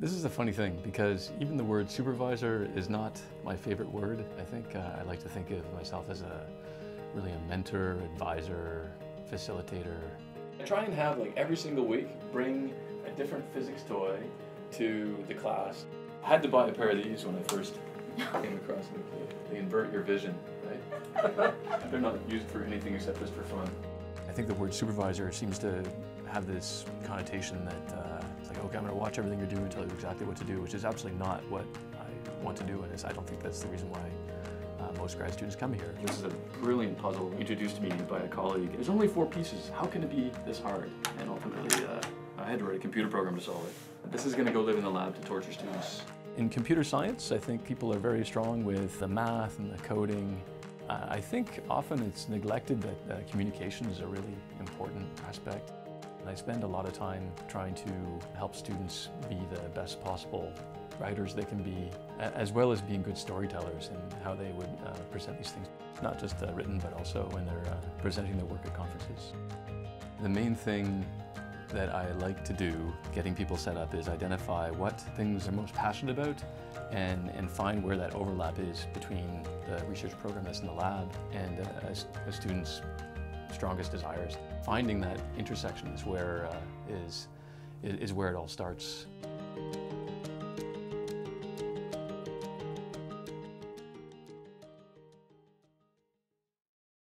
This is a funny thing because even the word supervisor is not my favorite word. I think uh, I like to think of myself as a really a mentor, advisor, facilitator. I try and have like every single week bring a different physics toy to the class. I had to buy a pair of these when I first came across them. They invert your vision, right? They're not used for anything except just for fun. I think the word supervisor seems to have this connotation that uh, it's like, okay, I'm going to watch everything you're doing and tell you exactly what to do, which is absolutely not what I want to do, and is I don't think that's the reason why uh, most grad students come here. This is a brilliant puzzle introduced to me by a colleague. There's only four pieces. How can it be this hard? And ultimately, uh, I had to write a computer program to solve it. This is going to go live in the lab to torture students. In computer science, I think people are very strong with the math and the coding. Uh, I think often it's neglected that uh, communication is a really important aspect. I spend a lot of time trying to help students be the best possible writers they can be, as well as being good storytellers and how they would uh, present these things. Not just uh, written, but also when they're uh, presenting their work at conferences. The main thing that I like to do, getting people set up, is identify what things they're most passionate about and, and find where that overlap is between the research program that's in the lab and uh, a, a student's strongest desires. Finding that intersection is where uh, is, is where it all starts.